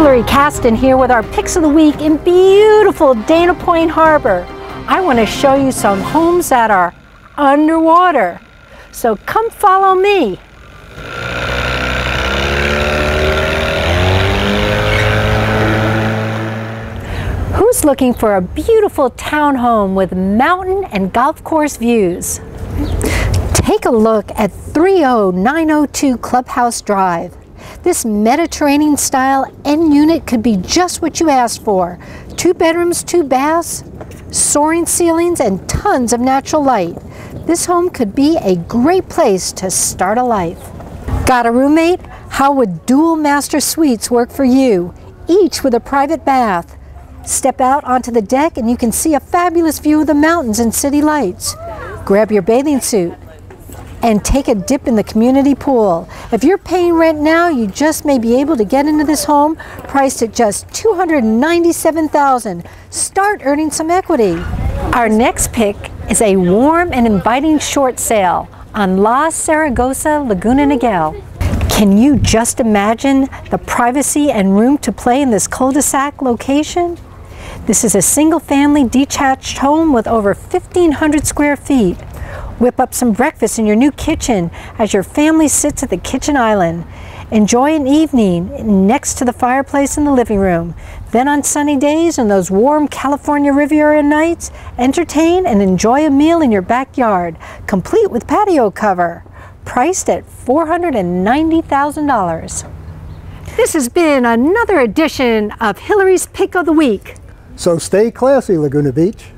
Hillary Caston here with our picks of the week in beautiful Dana Point Harbor. I want to show you some homes that are underwater. So come follow me. Who's looking for a beautiful townhome with mountain and golf course views? Take a look at 30902 Clubhouse Drive. This Mediterranean style end unit could be just what you asked for. Two bedrooms, two baths, soaring ceilings, and tons of natural light. This home could be a great place to start a life. Got a roommate? How would dual master suites work for you? Each with a private bath. Step out onto the deck and you can see a fabulous view of the mountains and city lights. Grab your bathing suit and take a dip in the community pool. If you're paying rent now, you just may be able to get into this home priced at just 297,000. Start earning some equity. Our next pick is a warm and inviting short sale on La Zaragoza Laguna Niguel. Can you just imagine the privacy and room to play in this cul-de-sac location? This is a single family detached home with over 1,500 square feet. Whip up some breakfast in your new kitchen as your family sits at the kitchen island. Enjoy an evening next to the fireplace in the living room. Then on sunny days and those warm California Riviera nights, entertain and enjoy a meal in your backyard, complete with patio cover. Priced at $490,000. This has been another edition of Hillary's Pick of the Week. So stay classy, Laguna Beach.